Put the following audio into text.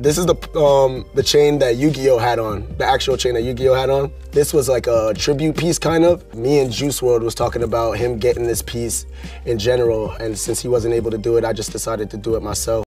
This is the um, the chain that Yu-Gi-Oh had on, the actual chain that Yu-Gi-Oh had on. This was like a tribute piece kind of. Me and Juice WRLD was talking about him getting this piece in general, and since he wasn't able to do it, I just decided to do it myself.